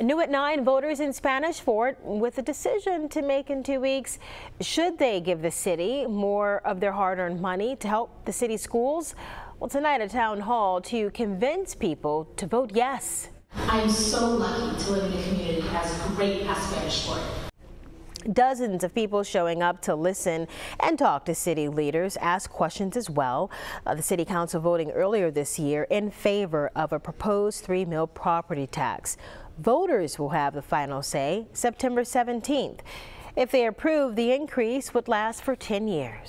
New at 9, voters in Spanish Fort with a decision to make in two weeks. Should they give the city more of their hard-earned money to help the city schools? Well, tonight at Town Hall to convince people to vote yes. I'm so lucky to live in a community that has great Spanish Fort. Dozens of people showing up to listen and talk to city leaders, ask questions as well. Uh, the city council voting earlier this year in favor of a proposed three mill property tax. Voters will have the final say September 17th. If they approve, the increase would last for 10 years.